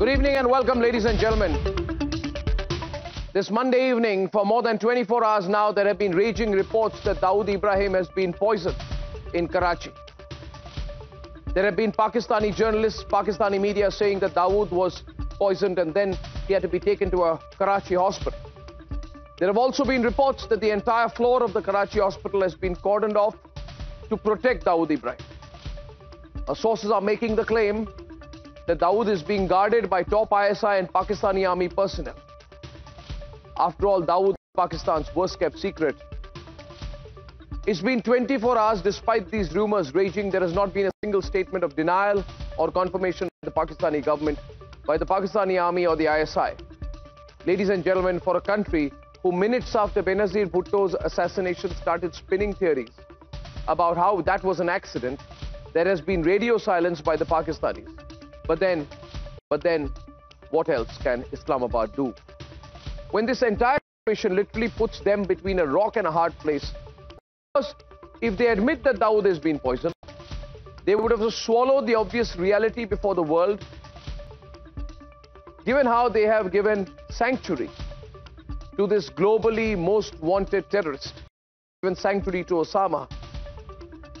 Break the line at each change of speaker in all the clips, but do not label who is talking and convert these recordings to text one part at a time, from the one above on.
Good evening and welcome, ladies and gentlemen. This Monday evening, for more than 24 hours now, there have been raging reports that Dawood Ibrahim has been poisoned in Karachi. There have been Pakistani journalists, Pakistani media saying that Dawood was poisoned and then he had to be taken to a Karachi hospital. There have also been reports that the entire floor of the Karachi hospital has been cordoned off to protect Dawood Ibrahim. Our sources are making the claim that Dawood is being guarded by top ISI and Pakistani army personnel. After all, Dawood is Pakistan's worst kept secret. It's been 24 hours despite these rumors raging. There has not been a single statement of denial or confirmation by the Pakistani government, by the Pakistani army or the ISI. Ladies and gentlemen, for a country who minutes after Benazir Bhutto's assassination started spinning theories about how that was an accident, there has been radio silence by the Pakistanis. But then, but then, what else can Islamabad do? When this entire situation literally puts them between a rock and a hard place, because if they admit that Dawood has been poisoned, they would have swallowed the obvious reality before the world, given how they have given sanctuary to this globally most wanted terrorist, given sanctuary to Osama.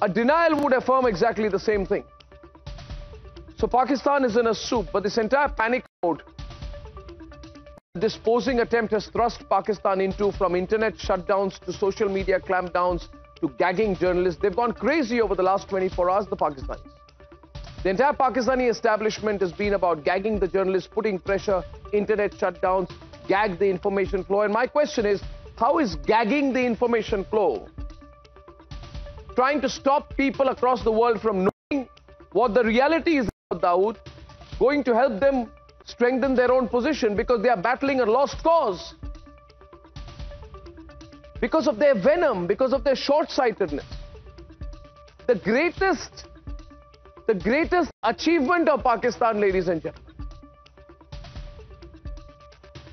A denial would affirm exactly the same thing. So Pakistan is in a soup, but this entire panic mode, this posing attempt has thrust Pakistan into from internet shutdowns to social media clampdowns to gagging journalists. They've gone crazy over the last 24 hours, the Pakistanis. The entire Pakistani establishment has been about gagging the journalists, putting pressure, internet shutdowns, gag the information flow. And my question is, how is gagging the information flow trying to stop people across the world from knowing what the reality is about Dawood, going to help them strengthen their own position because they are battling a lost cause? Because of their venom, because of their short-sightedness. The greatest, the greatest achievement of Pakistan, ladies and gentlemen,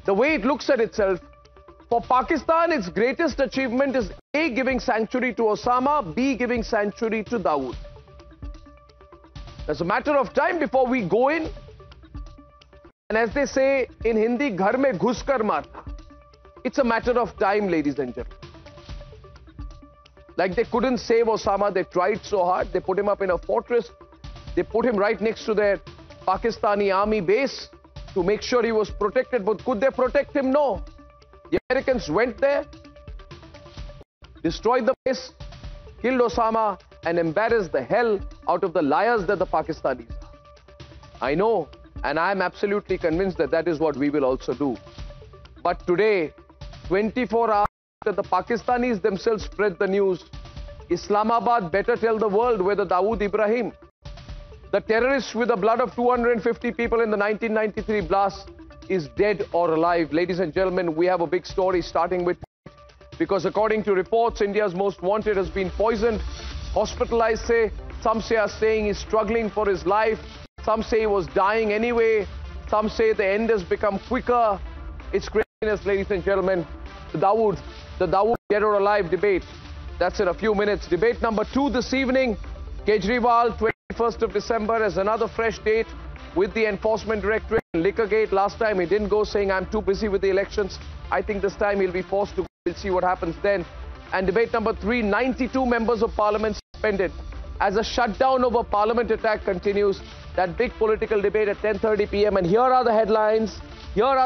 the way it looks at itself, for Pakistan, its greatest achievement is A, giving sanctuary to Osama, B, giving sanctuary to Dawood. There's a matter of time before we go in. And as they say in Hindi, mein ghus kar marna. It's a matter of time, ladies and gentlemen. Like they couldn't save Osama, they tried so hard. They put him up in a fortress. They put him right next to their Pakistani army base to make sure he was protected. But could they protect him? No. The Americans went there, destroyed the base, killed Osama, and embarrassed the hell out of the liars that the Pakistanis are. I know, and I am absolutely convinced that that is what we will also do. But today, 24 hours after the Pakistanis themselves spread the news, Islamabad better tell the world whether Dawood Ibrahim, the terrorist with the blood of 250 people in the 1993 blast, is dead or alive. Ladies and gentlemen, we have a big story starting with because according to reports, India's most wanted has been poisoned, hospitalized, say. Some say are saying he's struggling for his life. Some say he was dying anyway. Some say the end has become quicker. It's craziness, ladies and gentlemen. The Dawood, the Dawood dead or alive debate. That's in a few minutes. Debate number two this evening. Kejriwal, 21st of December, as another fresh date with the Enforcement Directorate. Liquorgate, last time he didn't go saying, I'm too busy with the elections. I think this time he'll be forced to go. We'll see what happens then. And debate number three, 92 members of parliament suspended. As a shutdown over parliament attack continues, that big political debate at 10.30 p.m. And here are the headlines. Here are the